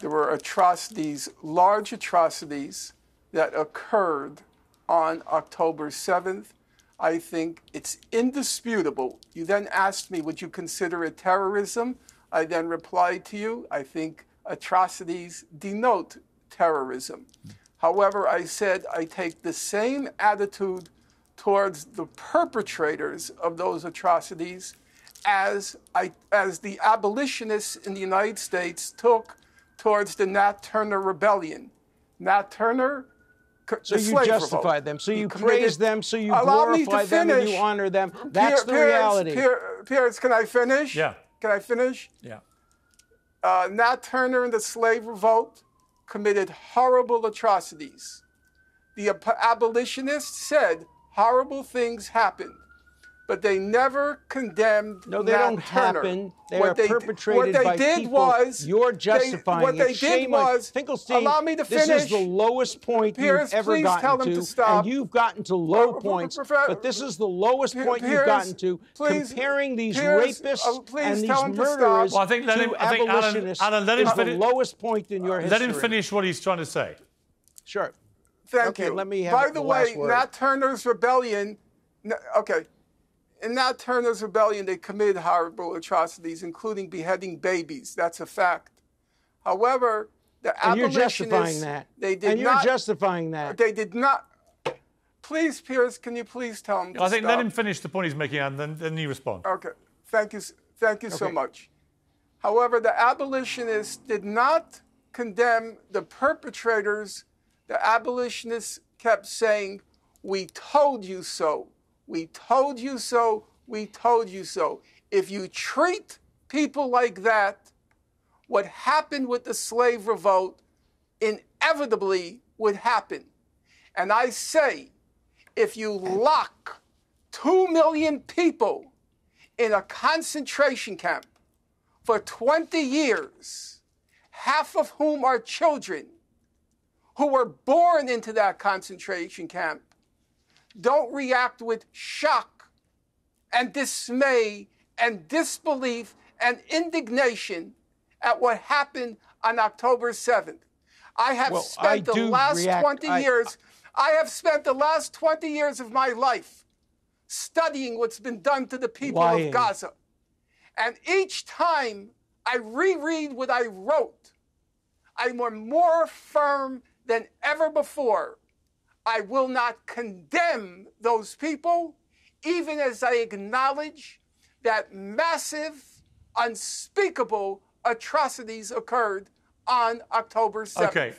there were atrocities, large atrocities that occurred on October 7th. I think it's indisputable. You then asked me, would you consider it terrorism? I then replied to you, I think atrocities denote terrorism. However, I said I take the same attitude towards the perpetrators of those atrocities as, I, as the abolitionists in the United States took towards the Nat Turner Rebellion. Nat Turner, so you justify revolt. them. So you praise them. So you Allow glorify them and you honor them. That's the Piers- reality. Piers, Piers, can I finish? Yeah. Can I finish? Yeah. uh, Nat Turner and the slave revolt committed horrible atrocities. The ab- abolitionists said horrible things happened, but they never condemned No, they Nat don't Turner. happen. They what are they, perpetrated what they by did people. was You're they- justifying what it. they did Shame on- was Finkelstein. allow me to finish. This is the lowest point Piers, you've ever gotten tell them to, to stop. and you've gotten to low Uh, points. Prof- but this is the lowest Piers, point you've gotten to, please, comparing these Piers, rapists uh, please and these tell him to stop. murderers Well, I think let to him- I think Alan- abolitionists. Alan, let him is the finish- lowest point in your history. Let him finish what he's trying to say. Sure. Thank Okay, you. let me have By the the last way, word. Nat Turner's rebellion. n- Okay, in Nat Turner's rebellion, they committed horrible atrocities, including beheading babies. That's a fact. However, the And you're abolitionists justifying that. they did and you're not. justifying that. they did not. Please, Piers, can you please tell him? To I think stop? let him finish the point he's making, and then, then you respond. Okay. Thank you. Thank you so much. However, the abolitionists did not condemn the perpetrators. The abolitionists kept saying, "We told you so. We told you so. We told you so." If you treat people like that, what happened with the slave revolt inevitably would happen. And I say, if you lock two million people in a concentration camp for 20 years, half of whom are children who were born into that concentration camp, don't react with shock and dismay and disbelief and indignation at what happened on October 7th. I have Well, spent I the last react- 20 I- years, I have spent the last 20 years of my life studying what's been done to the people Lying. of Gaza. And each time I reread what I wrote, I'm more firm than ever before. I will not condemn those people, even as I acknowledge that massive, unspeakable atrocities occurred on October 7th. Okay.